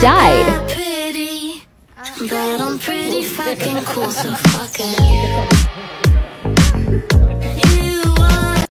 died.